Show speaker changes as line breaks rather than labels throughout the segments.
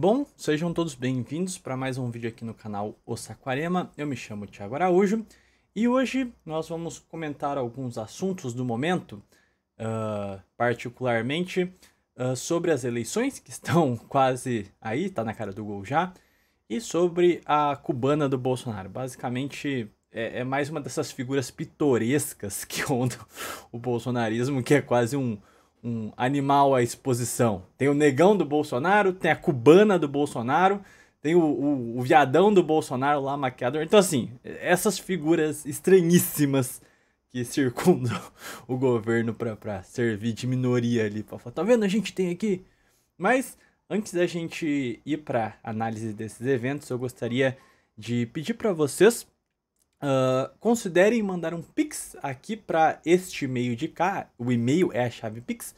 Bom, sejam todos bem-vindos para mais um vídeo aqui no canal O Saquarema. Eu me chamo Thiago Araújo e hoje nós vamos comentar alguns assuntos do momento, uh, particularmente uh, sobre as eleições que estão quase aí, tá na cara do gol já, e sobre a cubana do Bolsonaro. Basicamente, é, é mais uma dessas figuras pitorescas que rondam o bolsonarismo, que é quase um um animal à exposição. Tem o negão do Bolsonaro, tem a cubana do Bolsonaro, tem o, o, o viadão do Bolsonaro lá, maquiador. Então, assim, essas figuras estranhíssimas que circundam o governo para servir de minoria ali. Pra falar, tá vendo? A gente tem aqui. Mas, antes da gente ir para análise desses eventos, eu gostaria de pedir para vocês Uh, considerem mandar um Pix aqui para este e-mail de cá. O e-mail é a chave Pix.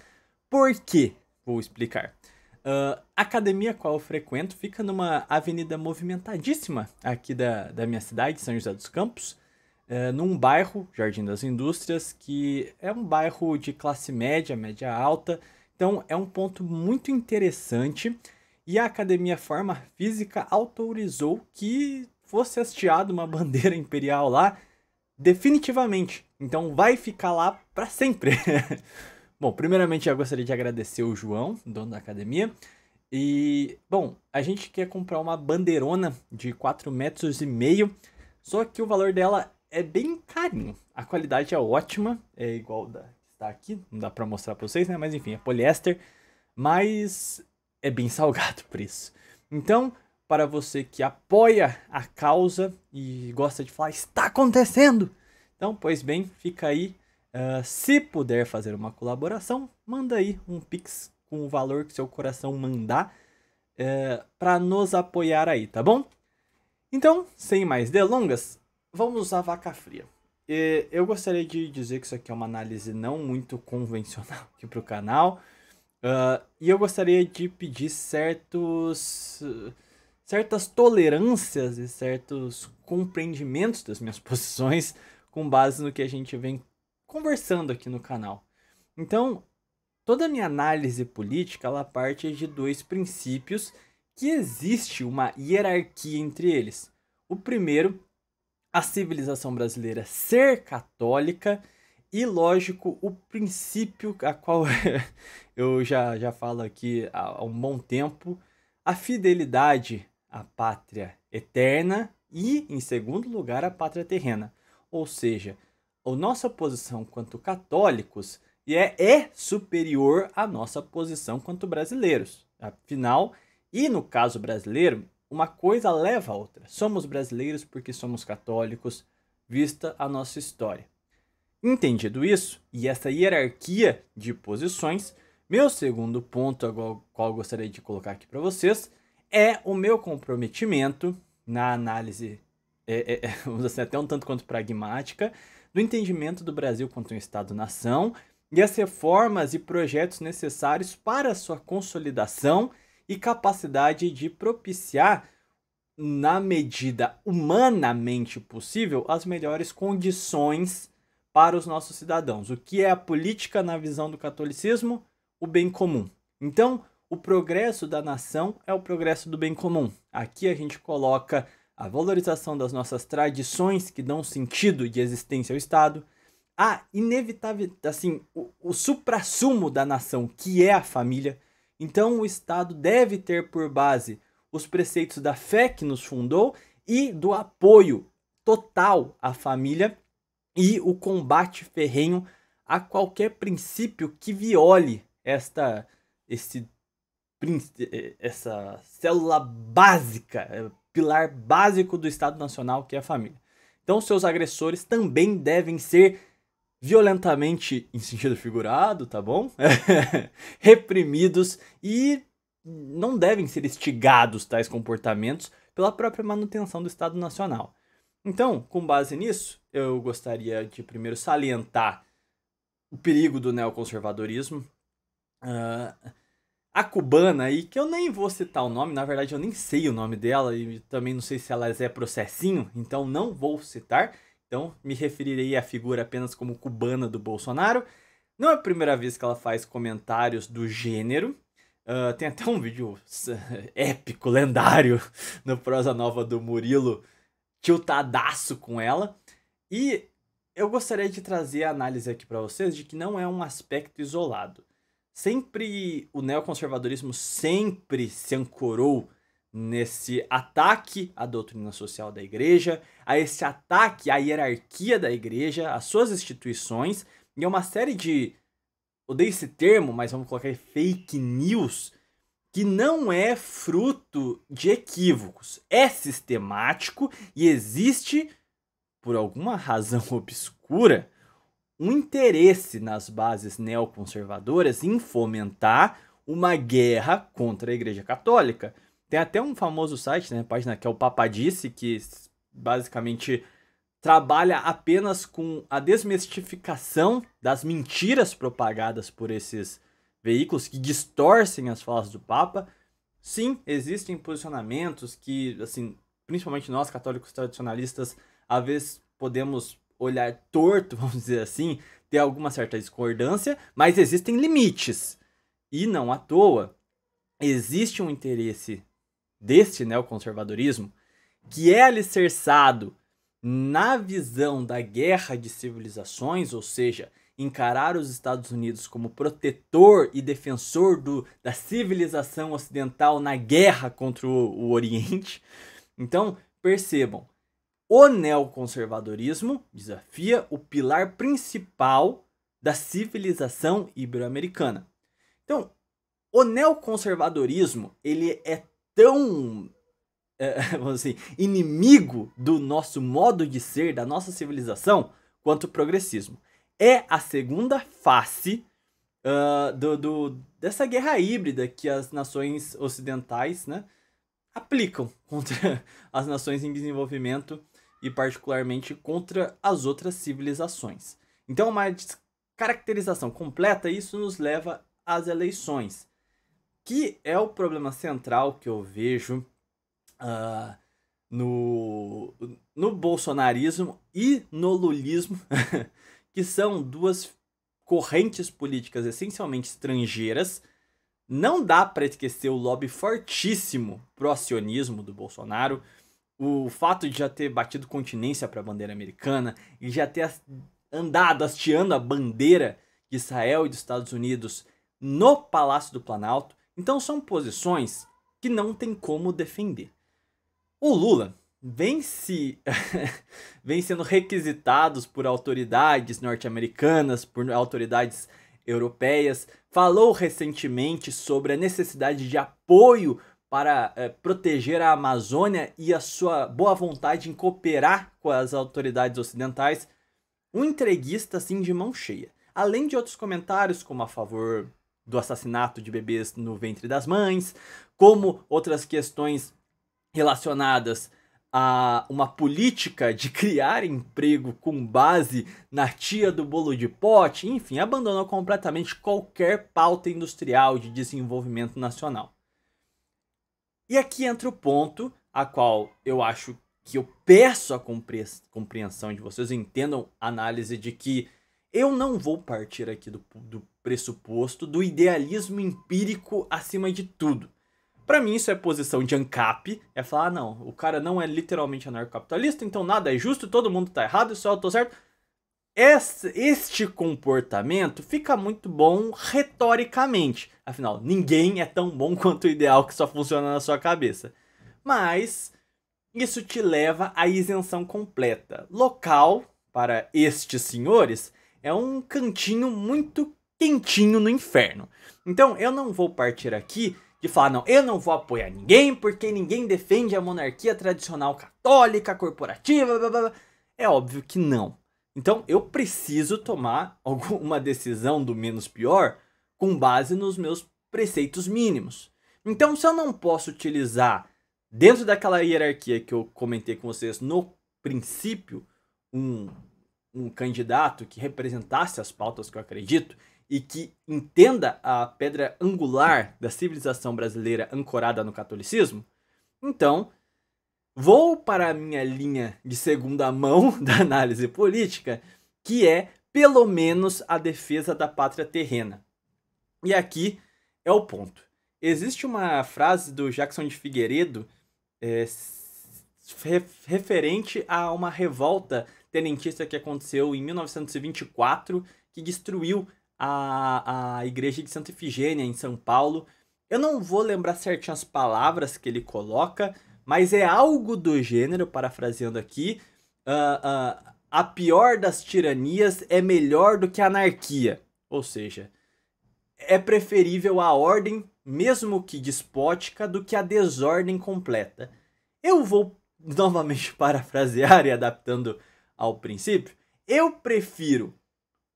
Por quê? Vou explicar. Uh, a academia qual eu frequento fica numa avenida movimentadíssima aqui da, da minha cidade, São José dos Campos, uh, num bairro, Jardim das Indústrias, que é um bairro de classe média, média alta. Então é um ponto muito interessante. E a Academia Forma Física autorizou que fosse hasteado uma bandeira imperial lá, definitivamente. Então vai ficar lá para sempre. bom, primeiramente eu gostaria de agradecer o João, dono da academia. E, bom, a gente quer comprar uma bandeirona de 4 metros e meio, só que o valor dela é bem carinho. A qualidade é ótima, é igual da que está aqui, não dá para mostrar para vocês, né? Mas enfim, é poliéster, mas é bem salgado por isso. Então, para você que apoia a causa e gosta de falar, está acontecendo. Então, pois bem, fica aí. Uh, se puder fazer uma colaboração, manda aí um pix com o valor que seu coração mandar uh, eh, para nos apoiar aí, tá bom? Então, sem mais delongas, vamos à vaca fria. E eu gostaria de dizer que isso aqui é uma análise não muito convencional aqui para o canal. Uh, e eu gostaria de pedir certos. Certas tolerâncias e certos compreendimentos das minhas posições com base no que a gente vem conversando aqui no canal. Então, toda a minha análise política ela parte de dois princípios que existe uma hierarquia entre eles. O primeiro, a civilização brasileira ser católica e, lógico, o princípio a qual eu já, já falo aqui há um bom tempo, a fidelidade a pátria eterna e, em segundo lugar, a pátria terrena. Ou seja, a nossa posição quanto católicos é, é superior à nossa posição quanto brasileiros. Afinal, e no caso brasileiro, uma coisa leva a outra. Somos brasileiros porque somos católicos, vista a nossa história. Entendido isso, e essa hierarquia de posições, meu segundo ponto, ao qual gostaria de colocar aqui para vocês, é o meu comprometimento na análise, é, é, vamos dizer, até um tanto quanto pragmática, do entendimento do Brasil quanto um Estado-nação e as reformas e projetos necessários para sua consolidação e capacidade de propiciar, na medida humanamente possível, as melhores condições para os nossos cidadãos. O que é a política na visão do catolicismo? O bem comum. Então, o progresso da nação é o progresso do bem comum. Aqui a gente coloca a valorização das nossas tradições que dão sentido de existência ao Estado, a inevitável, assim, o, o suprassumo da nação, que é a família. Então o Estado deve ter por base os preceitos da fé que nos fundou e do apoio total à família e o combate ferrenho a qualquer princípio que viole esta esse essa célula básica, eh, pilar básico do Estado Nacional, que é a família. Então, seus agressores também devem ser violentamente, em sentido figurado, tá bom? Reprimidos e não devem ser estigados tais comportamentos pela própria manutenção do Estado Nacional. Então, com base nisso, eu gostaria de primeiro salientar o perigo do neoconservadorismo. Uh, a cubana aí, que eu nem vou citar o nome, na verdade eu nem sei o nome dela e também não sei se ela é processinho, então não vou citar. Então me referirei à figura apenas como cubana do Bolsonaro. Não é a primeira vez que ela faz comentários do gênero. Uh, tem até um vídeo épico, lendário, no Prosa Nova do Murilo, tiltadaço com ela. E eu gostaria de trazer a análise aqui para vocês de que não é um aspecto isolado. Sempre o neoconservadorismo sempre se ancorou nesse ataque à doutrina social da igreja, a esse ataque à hierarquia da igreja, às suas instituições, e a uma série de odeio esse termo, mas vamos colocar fake news, que não é fruto de equívocos. É sistemático e existe, por alguma razão obscura, um interesse nas bases neoconservadoras em fomentar uma guerra contra a Igreja Católica. Tem até um famoso site, né, página que é o Papadice, que basicamente trabalha apenas com a desmistificação das mentiras propagadas por esses veículos que distorcem as falas do Papa. Sim, existem posicionamentos que, assim, principalmente nós católicos tradicionalistas, às vezes podemos olhar torto, vamos dizer assim, ter alguma certa discordância, mas existem limites. E não à toa, existe um interesse deste neoconservadorismo que é alicerçado na visão da guerra de civilizações, ou seja, encarar os Estados Unidos como protetor e defensor do, da civilização ocidental na guerra contra o, o Oriente. Então, percebam, o neoconservadorismo desafia o pilar principal da civilização ibero-americana. Então, o neoconservadorismo ele é tão é, vamos assim, inimigo do nosso modo de ser, da nossa civilização, quanto o progressismo. É a segunda face uh, do, do, dessa guerra híbrida que as nações ocidentais né, aplicam contra as nações em desenvolvimento e, particularmente, contra as outras civilizações. Então, uma caracterização completa, isso nos leva às eleições, que é o problema central que eu vejo uh, no, no bolsonarismo e no lulismo, que são duas correntes políticas essencialmente estrangeiras. Não dá para esquecer o lobby fortíssimo pró-sionismo do Bolsonaro, o fato de já ter batido continência para a bandeira americana e já ter andado hasteando a bandeira de Israel e dos Estados Unidos no Palácio do Planalto. Então são posições que não tem como defender. O Lula vem se vem sendo requisitados por autoridades norte-americanas, por autoridades europeias, falou recentemente sobre a necessidade de apoio para é, proteger a Amazônia e a sua boa vontade em cooperar com as autoridades ocidentais. Um entreguista assim de mão cheia. Além de outros comentários, como a favor do assassinato de bebês no ventre das mães, como outras questões relacionadas a uma política de criar emprego com base na tia do bolo de pote, enfim, abandonou completamente qualquer pauta industrial de desenvolvimento nacional. E aqui entra o ponto a qual eu acho que eu peço a compreensão de vocês, entendam a análise de que eu não vou partir aqui do, do pressuposto do idealismo empírico acima de tudo. Para mim, isso é posição de ANCAP. É falar, ah, não, o cara não é literalmente anarcocapitalista, então nada é justo, todo mundo tá errado, só eu tô certo. Este comportamento fica muito bom retoricamente. Afinal, ninguém é tão bom quanto o ideal que só funciona na sua cabeça. Mas isso te leva à isenção completa. Local, para estes senhores, é um cantinho muito quentinho no inferno. Então eu não vou partir aqui de falar, não, eu não vou apoiar ninguém porque ninguém defende a monarquia tradicional católica, corporativa, blá, blá, blá. É óbvio que não. Então eu preciso tomar alguma decisão do menos pior com base nos meus preceitos mínimos. Então, se eu não posso utilizar, dentro daquela hierarquia que eu comentei com vocês no princípio, um, um candidato que representasse as pautas que eu acredito, e que entenda a pedra angular da civilização brasileira ancorada no catolicismo, então vou para a minha linha de segunda mão da análise política, que é pelo menos a defesa da pátria terrena. E aqui é o ponto. existe uma frase do Jackson de Figueiredo é, referente a uma revolta tenentista que aconteceu em 1924, que destruiu a, a igreja de Santa Ifigênia, em São Paulo. Eu não vou lembrar certinho as palavras que ele coloca, mas é algo do gênero, parafraseando aqui. Uh, uh, a pior das tiranias é melhor do que a anarquia. Ou seja, é preferível a ordem, mesmo que despótica, do que a desordem completa. Eu vou novamente parafrasear e adaptando ao princípio. Eu prefiro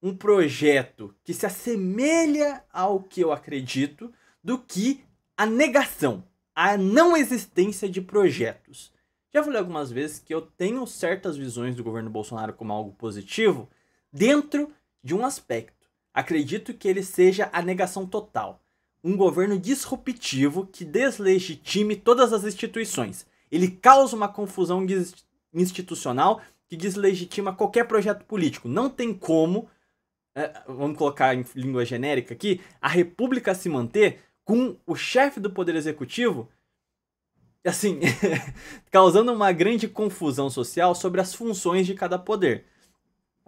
um projeto que se assemelha ao que eu acredito do que a negação, a não existência de projetos. Já falei algumas vezes que eu tenho certas visões do governo Bolsonaro como algo positivo dentro de um aspecto. Acredito que ele seja a negação total. Um governo disruptivo que deslegitime todas as instituições. Ele causa uma confusão institucional que deslegitima qualquer projeto político. Não tem como é, vamos colocar em língua genérica aqui, a república se manter com o chefe do poder executivo, assim, causando uma grande confusão social sobre as funções de cada poder.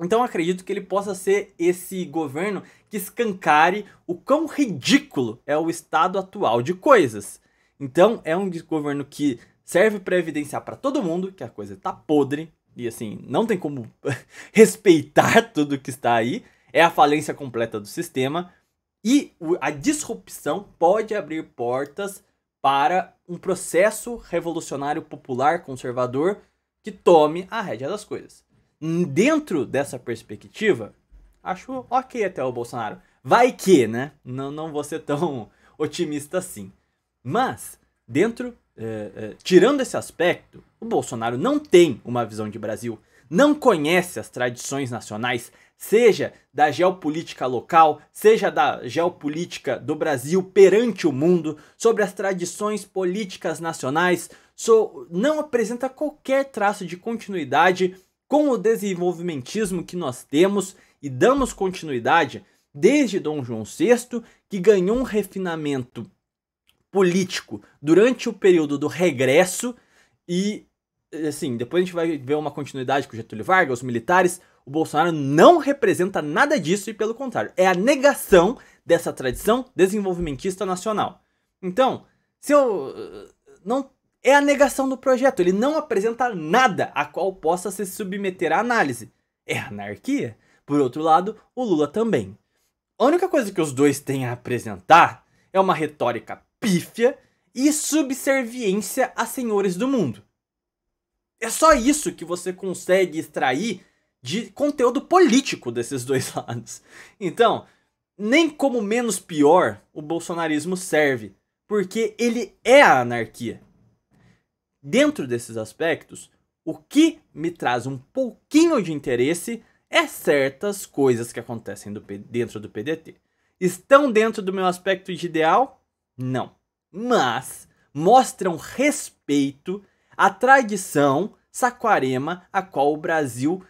Então acredito que ele possa ser esse governo que escancare o quão ridículo é o estado atual de coisas. Então é um governo que serve para evidenciar para todo mundo que a coisa está podre e assim, não tem como respeitar tudo que está aí, é a falência completa do sistema e a disrupção pode abrir portas para um processo revolucionário popular conservador que tome a rédea das coisas. Dentro dessa perspectiva, acho ok até o Bolsonaro. Vai que, né? Não, não vou ser tão otimista assim. Mas, dentro, é, é, tirando esse aspecto, o Bolsonaro não tem uma visão de Brasil, não conhece as tradições nacionais, seja da geopolítica local, seja da geopolítica do Brasil perante o mundo, sobre as tradições políticas nacionais, so, não apresenta qualquer traço de continuidade com o desenvolvimentismo que nós temos e damos continuidade desde Dom João VI, que ganhou um refinamento político durante o período do regresso e assim, depois a gente vai ver uma continuidade com Getúlio Vargas, os militares, o Bolsonaro não representa nada disso e, pelo contrário, é a negação dessa tradição desenvolvimentista nacional. Então, se eu. Não, é a negação do projeto. Ele não apresenta nada a qual possa se submeter à análise. É anarquia. Por outro lado, o Lula também. A única coisa que os dois têm a apresentar é uma retórica pífia e subserviência a senhores do mundo. É só isso que você consegue extrair de conteúdo político desses dois lados. Então, nem como menos pior o bolsonarismo serve, porque ele é a anarquia. Dentro desses aspectos, o que me traz um pouquinho de interesse é certas coisas que acontecem do, dentro do PDT. Estão dentro do meu aspecto de ideal? Não. Mas mostram respeito à tradição saquarema a qual o Brasil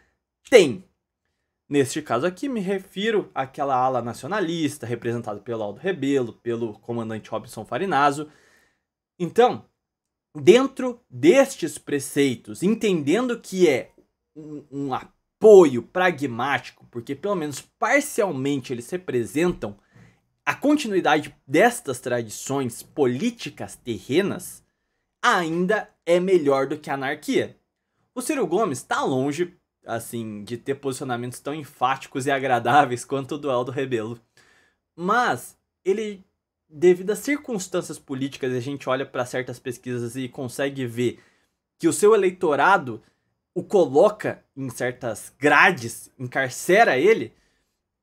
tem. Neste caso aqui, me refiro àquela ala nacionalista, representada pelo Aldo Rebelo, pelo comandante Robson Farinazo. Então, dentro destes preceitos, entendendo que é um, um apoio pragmático, porque pelo menos parcialmente eles representam a continuidade destas tradições políticas terrenas, ainda é melhor do que a anarquia. O Ciro Gomes está longe assim, de ter posicionamentos tão enfáticos e agradáveis quanto o do Aldo Rebelo. Mas ele, devido às circunstâncias políticas, a gente olha para certas pesquisas e consegue ver que o seu eleitorado o coloca em certas grades, encarcera ele,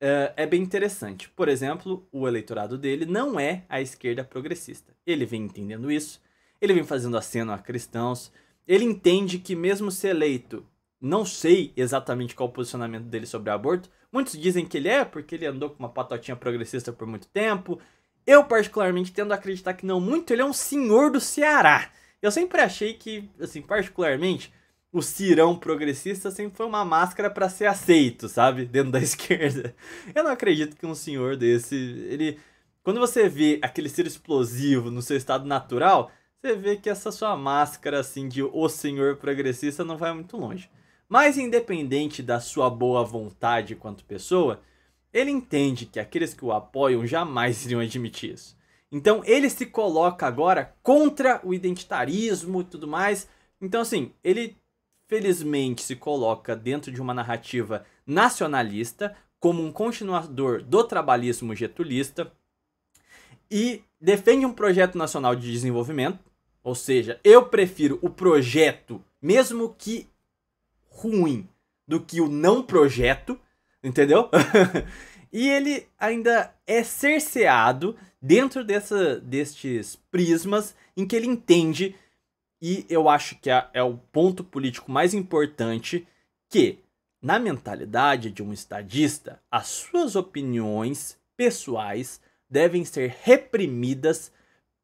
uh, é bem interessante. Por exemplo, o eleitorado dele não é a esquerda progressista. Ele vem entendendo isso, ele vem fazendo aceno a cristãos, ele entende que mesmo se eleito não sei exatamente qual o posicionamento dele sobre aborto. Muitos dizem que ele é, porque ele andou com uma patotinha progressista por muito tempo. Eu, particularmente, tendo a acreditar que não muito, ele é um senhor do Ceará. Eu sempre achei que, assim, particularmente, o cirão progressista sempre foi uma máscara para ser aceito, sabe? Dentro da esquerda. Eu não acredito que um senhor desse, ele quando você vê aquele ser explosivo no seu estado natural, você vê que essa sua máscara assim de o senhor progressista não vai muito longe. Mas independente da sua boa vontade quanto pessoa, ele entende que aqueles que o apoiam jamais iriam admitir isso. Então ele se coloca agora contra o identitarismo e tudo mais. Então assim, ele felizmente se coloca dentro de uma narrativa nacionalista como um continuador do trabalhismo getulista e defende um projeto nacional de desenvolvimento, ou seja, eu prefiro o projeto, mesmo que ruim, do que o não projeto, entendeu? e ele ainda é cerceado dentro dessa, destes prismas em que ele entende, e eu acho que é, é o ponto político mais importante, que na mentalidade de um estadista, as suas opiniões pessoais devem ser reprimidas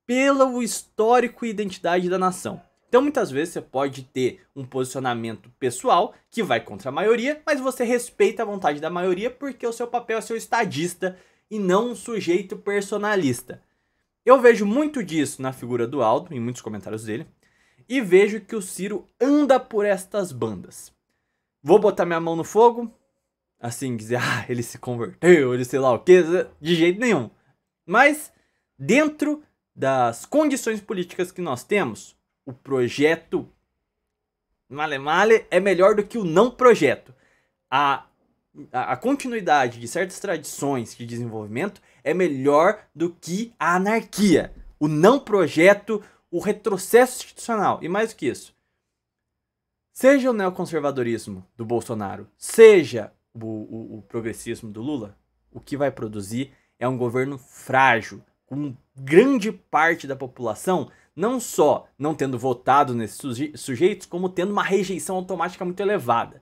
pelo histórico e identidade da nação. Então, muitas vezes você pode ter um posicionamento pessoal que vai contra a maioria, mas você respeita a vontade da maioria porque o seu papel é ser estadista e não um sujeito personalista. Eu vejo muito disso na figura do Aldo, em muitos comentários dele, e vejo que o Ciro anda por estas bandas. Vou botar minha mão no fogo, assim, dizer, ah, ele se converteu, ele sei lá o que, de jeito nenhum. Mas, dentro das condições políticas que nós temos, o projeto Male Male é melhor do que o não projeto. A, a, continuidade de certas tradições de desenvolvimento é melhor do que a anarquia. O não projeto, o retrocesso institucional. E mais do que isso. Seja o neoconservadorismo do Bolsonaro, seja o, o, o progressismo do Lula, o que vai produzir é um governo frágil, com grande parte da população não só não tendo votado nesses suje sujeitos, como tendo uma rejeição automática muito elevada.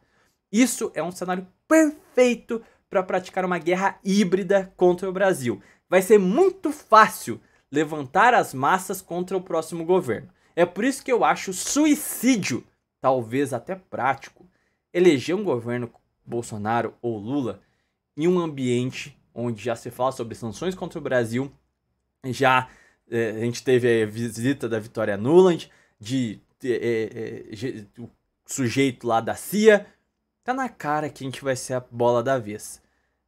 Isso é um cenário perfeito para praticar uma guerra híbrida contra o Brasil. Vai ser muito fácil levantar as massas contra o próximo governo. É por isso que eu acho suicídio, talvez até prático, eleger um governo Bolsonaro ou Lula em um ambiente onde já se fala sobre sanções contra o Brasil, já é, a gente teve a visita da Vitória Nuland, de, de é, é, o sujeito lá da CIA. Tá na cara que a gente vai ser a bola da vez.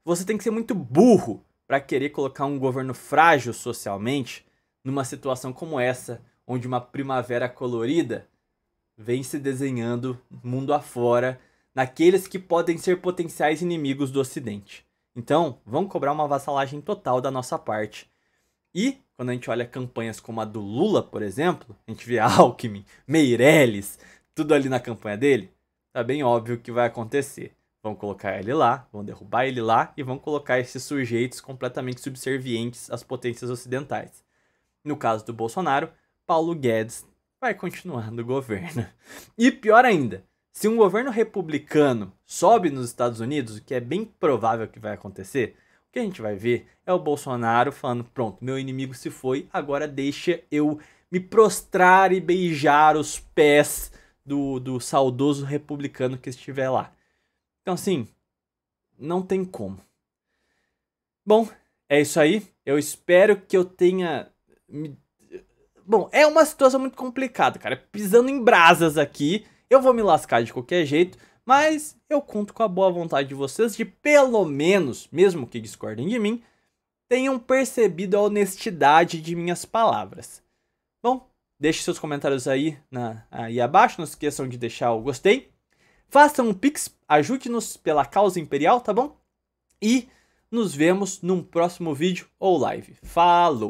Você tem que ser muito burro para querer colocar um governo frágil socialmente numa situação como essa, onde uma primavera colorida vem se desenhando mundo afora naqueles que podem ser potenciais inimigos do Ocidente. Então, vão cobrar uma vassalagem total da nossa parte. E quando a gente olha campanhas como a do Lula, por exemplo, a gente vê Alckmin, Meirelles, tudo ali na campanha dele, tá bem óbvio o que vai acontecer. Vão colocar ele lá, vão derrubar ele lá e vão colocar esses sujeitos completamente subservientes às potências ocidentais. No caso do Bolsonaro, Paulo Guedes vai continuar no governo. E pior ainda, se um governo republicano sobe nos Estados Unidos, o que é bem provável que vai acontecer, o que a gente vai ver é o Bolsonaro falando: pronto, meu inimigo se foi, agora deixa eu me prostrar e beijar os pés do, do saudoso republicano que estiver lá. Então, assim, não tem como. Bom, é isso aí. Eu espero que eu tenha. Bom, é uma situação muito complicada, cara. Pisando em brasas aqui. Eu vou me lascar de qualquer jeito. Mas eu conto com a boa vontade de vocês de pelo menos, mesmo que discordem de mim, tenham percebido a honestidade de minhas palavras. Bom, deixe seus comentários aí, na, aí abaixo, não esqueçam de deixar o gostei. Façam um pix, ajude-nos pela causa imperial, tá bom? E nos vemos num próximo vídeo ou live. Falou!